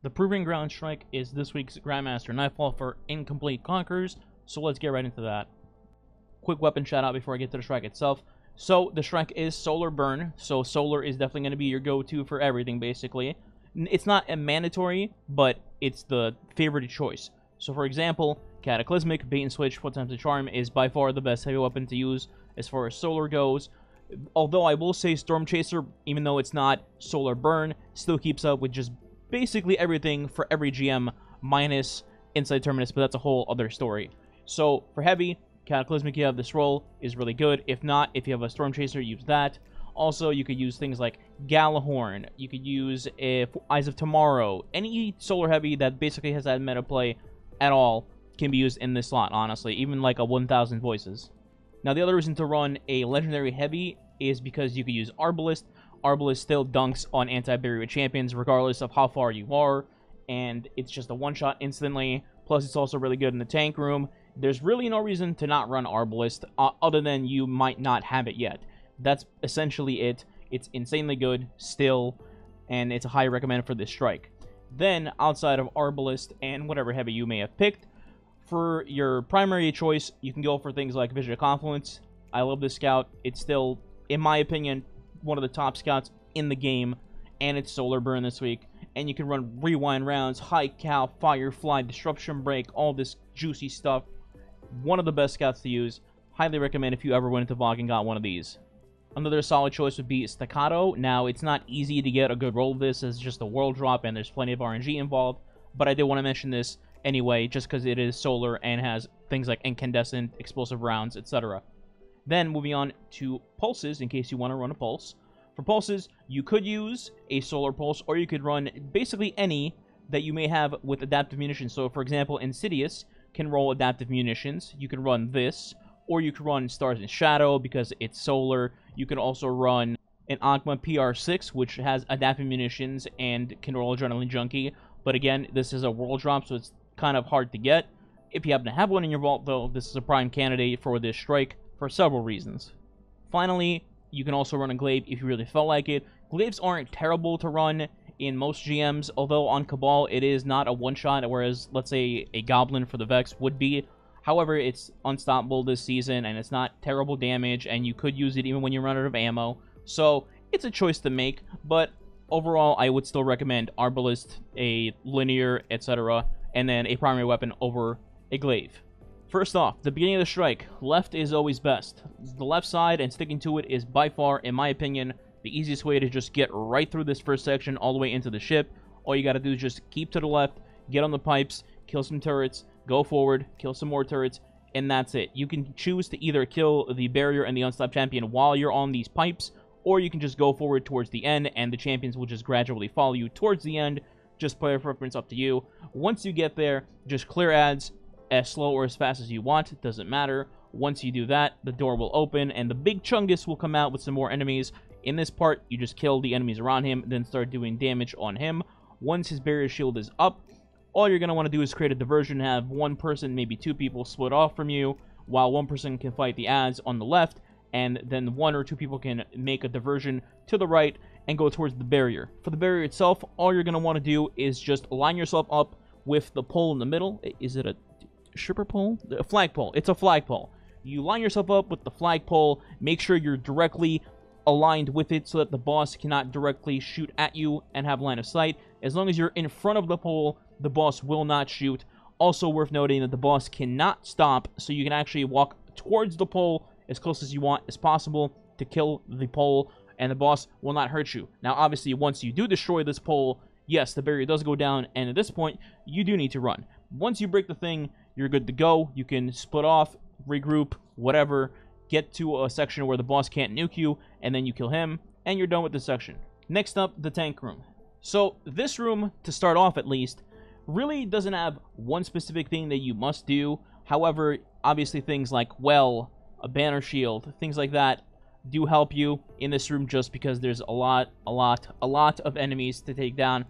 The Proving Ground Strike is this week's Grandmaster Nightfall for Incomplete Conquerors, so let's get right into that. Quick weapon shout out before I get to the strike itself. So, the strike is Solar Burn, so Solar is definitely going to be your go-to for everything, basically. It's not a mandatory, but it's the favorite choice. So, for example, Cataclysmic, Bait and Switch, Fourth Time's the Charm is by far the best heavy weapon to use as far as Solar goes. Although I will say Storm Chaser, even though it's not Solar Burn, still keeps up with just basically everything for every GM minus Insight Terminus, but that's a whole other story. So, for heavy, Cataclysmic, you have this roll, is really good. If not, if you have a Storm Chaser, use that. Also, you could use things like Gjallarhorn. You could use if Eyes of Tomorrow. Any Solar Heavy that basically has that meta play at all can be used in this slot, honestly. Even like a 1000 Voices. Now, the other reason to run a Legendary Heavy is because you could use Arbalest. Arbalest still dunks on anti-barrier champions regardless of how far you are. And it's just a one-shot instantly. Plus, it's also really good in the tank room there's really no reason to not run Arbalest, uh, other than you might not have it yet. That's essentially it. It's insanely good, still, and it's a high recommend for this strike. Then, outside of Arbalest and whatever heavy you may have picked, for your primary choice, you can go for things like Vision of Confluence. I love this scout. It's still, in my opinion, one of the top scouts in the game, and it's Solar Burn this week. And you can run Rewind rounds, High Cal, Firefly, Disruption Break, all this juicy stuff one of the best scouts to use. Highly recommend if you ever went into VoG and got one of these. Another solid choice would be Staccato. Now, it's not easy to get a good roll of this as just a world drop and there's plenty of RNG involved, but I did want to mention this anyway just because it is solar and has things like incandescent, explosive rounds, etc. Then, moving on to pulses, in case you want to run a pulse. For pulses, you could use a solar pulse, or you could run basically any that you may have with adaptive munitions. So, for example, Insidious, can roll adaptive munitions. You can run this, or you can run Stars in Shadow because it's solar. You can also run an Ogma PR6, which has adaptive munitions and can roll Adrenaline Junkie. But again, this is a world drop, so it's kind of hard to get. If you happen to have one in your vault, though, this is a prime candidate for this strike for several reasons. Finally, you can also run a Glaive if you really felt like it. Glaives aren't terrible to run in most GMs, although on Cabal it is not a one-shot, whereas, let's say, a Goblin for the Vex would be. However, it's unstoppable this season, and it's not terrible damage, and you could use it even when you run out of ammo. So, it's a choice to make, but overall, I would still recommend Arbalest, a Linear, etc., and then a primary weapon over a Glaive. First off, the beginning of the strike, left is always best. The left side and sticking to it is by far, in my opinion, the easiest way to just get right through this first section all the way into the ship. All you gotta do is just keep to the left, get on the pipes, kill some turrets, go forward, kill some more turrets, and that's it. You can choose to either kill the barrier and the unstopped champion while you're on these pipes, or you can just go forward towards the end, and the champions will just gradually follow you towards the end. Just player preference up to you. Once you get there, just clear ads as slow or as fast as you want. It doesn't matter. Once you do that, the door will open, and the big Chungus will come out with some more enemies. In this part, you just kill the enemies around him, then start doing damage on him. Once his barrier shield is up, all you're going to want to do is create a diversion, have one person, maybe two people split off from you, while one person can fight the ads on the left, and then one or two people can make a diversion to the right and go towards the barrier. For the barrier itself, all you're going to want to do is just line yourself up with the pole in the middle. Is it a stripper pole? A flagpole. It's a flagpole. You line yourself up with the flagpole, make sure you're directly aligned with it so that the boss cannot directly shoot at you and have line of sight. As long as you're in front of the pole, the boss will not shoot. Also worth noting that the boss cannot stop, so you can actually walk towards the pole as close as you want as possible to kill the pole, and the boss will not hurt you. Now, obviously, once you do destroy this pole, yes, the barrier does go down, and at this point, you do need to run. Once you break the thing, you're good to go. You can split off, regroup, whatever, get to a section where the boss can't nuke you, and then you kill him, and you're done with the section. Next up, the tank room. So, this room, to start off at least, really doesn't have one specific thing that you must do. However, obviously things like well, a banner shield, things like that do help you in this room just because there's a lot, a lot, a lot of enemies to take down.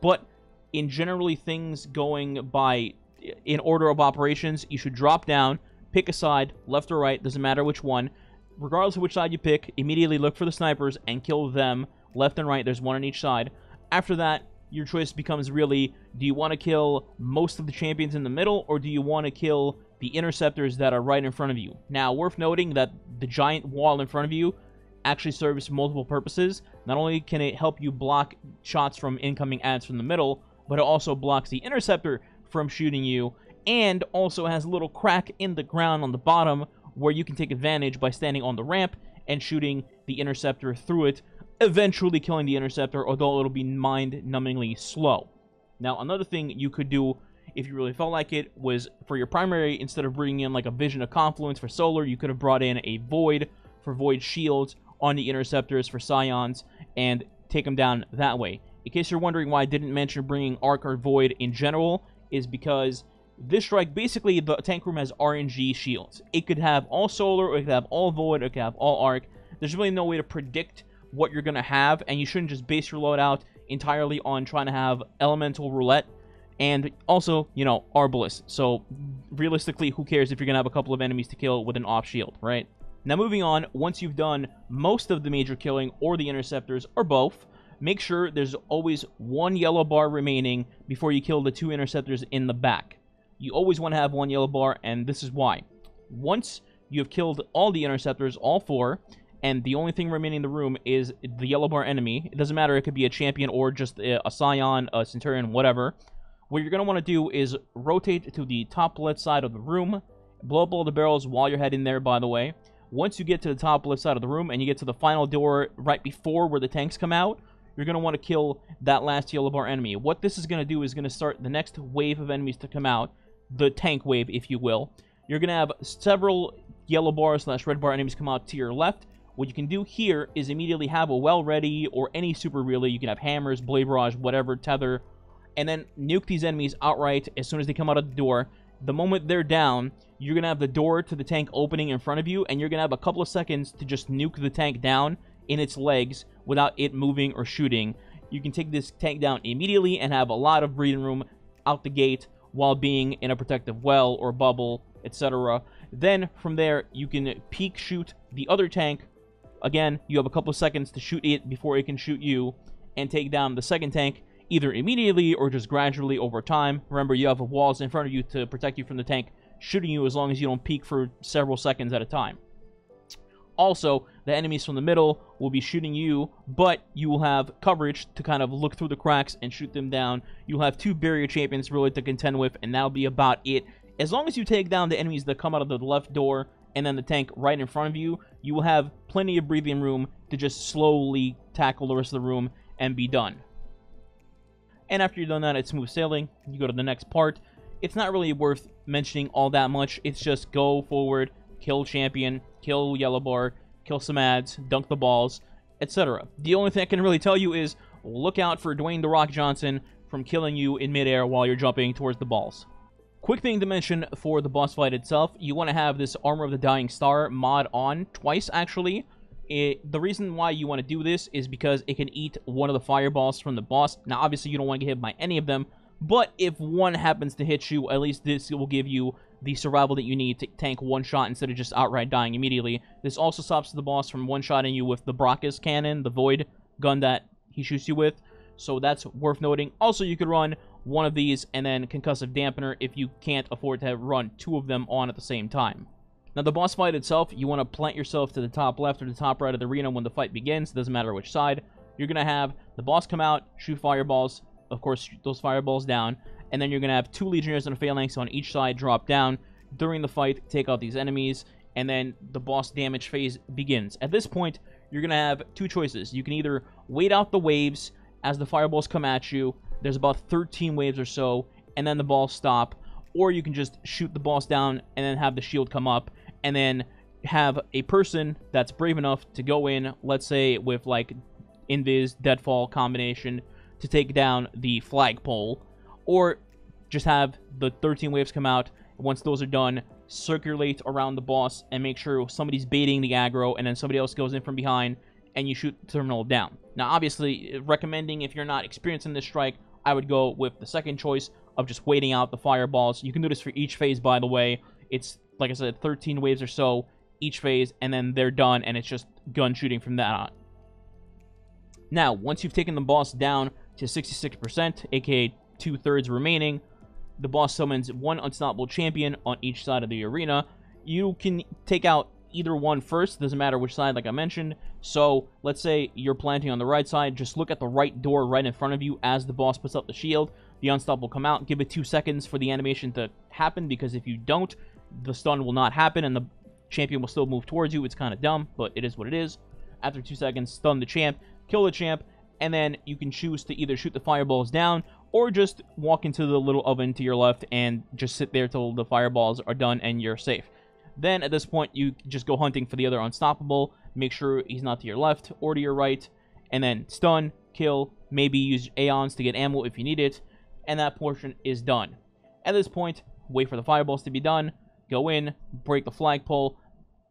But in generally things going by in order of operations, you should drop down, pick a side, left or right, doesn't matter which one. Regardless of which side you pick, immediately look for the snipers and kill them left and right. There's one on each side. After that, your choice becomes really, do you want to kill most of the champions in the middle, or do you want to kill the interceptors that are right in front of you? Now, worth noting that the giant wall in front of you actually serves multiple purposes. Not only can it help you block shots from incoming ads from the middle, but it also blocks the interceptor from shooting you, and also has a little crack in the ground on the bottom where you can take advantage by standing on the ramp and shooting the interceptor through it, eventually killing the interceptor, although it'll be mind-numbingly slow. Now, another thing you could do if you really felt like it was for your primary, instead of bringing in like a Vision of Confluence for Solar, you could have brought in a Void for Void Shields on the Interceptors for Psions and take them down that way. In case you're wondering why I didn't mention bringing Arc or Void in general, is because this strike, basically, the tank room has RNG shields. It could have all solar, or it could have all void, or it could have all arc. There's really no way to predict what you're going to have, and you shouldn't just base your loadout entirely on trying to have elemental roulette and also, you know, Arbalest. So, realistically, who cares if you're going to have a couple of enemies to kill with an off shield, right? Now, moving on, once you've done most of the major killing or the interceptors or both, make sure there's always one yellow bar remaining before you kill the two interceptors in the back you always want to have one yellow bar, and this is why. Once you have killed all the interceptors, all four, and the only thing remaining in the room is the yellow bar enemy. It doesn't matter, it could be a champion or just a, Psion, a Centurion, whatever. What you're going to want to do is rotate to the top left side of the room, blow up all the barrels while you're heading there, by the way. Once you get to the top left side of the room and you get to the final door right before where the tanks come out, you're going to want to kill that last yellow bar enemy. What this is going to do is going to start the next wave of enemies to come out, the tank wave, if you will. You're going to have several yellow bar slash red bar enemies come out to your left. What you can do here is immediately have a well ready or any super relay. You can have hammers, blade barrage, whatever, tether, and then nuke these enemies outright as soon as they come out of the door. The moment they're down, you're going to have the door to the tank opening in front of you, and you're going to have a couple of seconds to just nuke the tank down in its legs without it moving or shooting. You can take this tank down immediately and have a lot of breathing room out the gate while being in a protective well or bubble, etc. Then from there, you can peek shoot the other tank. Again, you have a couple seconds to shoot it before it can shoot you and take down the second tank either immediately or just gradually over time. Remember, you have walls in front of you to protect you from the tank shooting you as long as you don't peek for several seconds at a time. Also, the enemies from the middle will be shooting you, but you will have coverage to kind of look through the cracks and shoot them down. You'll have two barrier champions really to contend with, and that'll be about it. As long as you take down the enemies that come out of the left door and then the tank right in front of you, you will have plenty of breathing room to just slowly tackle the rest of the room and be done. And after you've done that, it's smooth sailing. You go to the next part. It's not really worth mentioning all that much. It's just go forward, kill champion, kill yellow bar, kill some ads, dunk the balls, etc. The only thing I can really tell you is look out for Dwayne The Rock Johnson from killing you in midair while you're jumping towards the balls. Quick thing to mention for the boss fight itself, you want to have this Armor of the Dying Star mod on twice, actually. It, the reason why you want to do this is because it can eat one of the fireballs from the boss. Now, obviously, you don't want to get hit by any of them, but if one happens to hit you, at least this will give you the survival that you need to tank one shot instead of just outright dying immediately. This also stops the boss from one-shotting you with the Brachus cannon, the Void gun that he shoots you with. So that's worth noting. Also, you could run one of these and then Concussive Dampener if you can't afford to run two of them on at the same time. Now, the boss fight itself, you want to plant yourself to the top left or the top right of the arena when the fight begins. It doesn't matter which side. You're going to have the boss come out, shoot fireballs, of course, those fireballs down, and then you're going to have two Legionnaires and a Phalanx on each side drop down during the fight, take out these enemies, and then the boss damage phase begins. At this point, you're going to have two choices. You can either wait out the waves as the fireballs come at you, there's about 13 waves or so, and then the balls stop, or you can just shoot the boss down and then have the shield come up, and then have a person that's brave enough to go in, let's say with like Invis, Deadfall combination, to take down the flagpole, or just have the 13 waves come out. Once those are done, circulate around the boss and make sure somebody's baiting the aggro, and then somebody else goes in from behind and you shoot the terminal down. Now, obviously, recommending if you're not experiencing this strike, I would go with the second choice of just waiting out the fireballs. You can do this for each phase, by the way. It's, like I said, 13 waves or so each phase, and then they're done, and it's just gun shooting from that on. Now, once you've taken the boss down to 66%, aka two thirds remaining. The boss summons one unstoppable champion on each side of the arena. You can take out either one first, doesn't matter which side, like I mentioned. So, let's say you're planting on the right side, just look at the right door right in front of you as the boss puts up the shield. The unstoppable will come out, give it two seconds for the animation to happen, because if you don't, the stun will not happen, and the champion will still move towards you. It's kind of dumb, but it is what it is. After two seconds, stun the champ, kill the champ, and then you can choose to either shoot the fireballs down or just walk into the little oven to your left and just sit there till the fireballs are done and you're safe. Then at this point, you just go hunting for the other unstoppable, make sure he's not to your left or to your right, and then stun, kill, maybe use Aeons to get ammo if you need it, and that portion is done. At this point, wait for the fireballs to be done, go in, break the flagpole,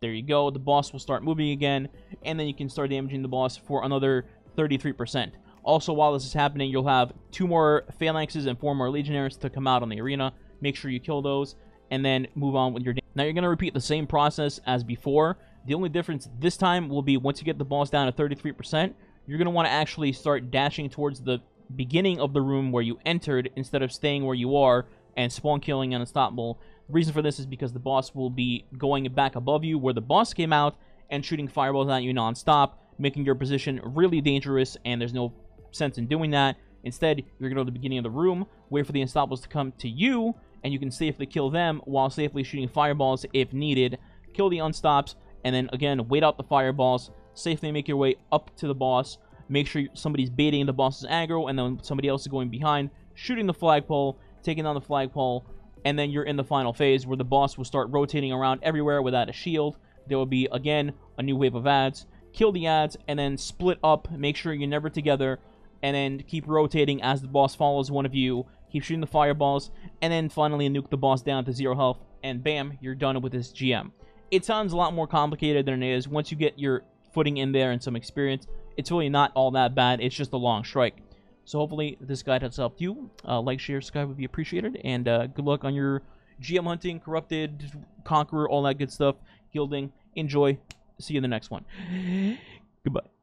there you go, the boss will start moving again, and then you can start damaging the boss for another 33%. Also, while this is happening, you'll have two more Phalanxes and four more legionaries to come out on the arena. Make sure you kill those, and then move on with your... Now, you're going to repeat the same process as before. The only difference this time will be once you get the boss down to 33%, you're going to want to actually start dashing towards the beginning of the room where you entered instead of staying where you are and spawn killing unstoppable. The reason for this is because the boss will be going back above you where the boss came out and shooting fireballs at you non-stop, making your position really dangerous, and there's no sense in doing that. Instead, you're going to go to the beginning of the room, wait for the unstoppables to come to you, and you can safely kill them while safely shooting fireballs if needed. Kill the unstops, and then again, wait out the fireballs, safely make your way up to the boss, make sure somebody's baiting the boss's aggro, and then somebody else is going behind, shooting the flagpole, taking down the flagpole, and then you're in the final phase where the boss will start rotating around everywhere without a shield. There will be, again, a new wave of ads. Kill the ads, and then split up, make sure you're never together, and then keep rotating as the boss follows one of you, keep shooting the fireballs, and then finally nuke the boss down to zero health, and bam, you're done with this GM. It sounds a lot more complicated than it is. Once you get your footing in there and some experience, it's really not all that bad. It's just a long strike. So hopefully this guide has helped you. Uh, like, share, subscribe would be appreciated. And uh, good luck on your GM hunting, corrupted, conqueror, all that good stuff. Gilding. Enjoy. See you in the next one. Goodbye.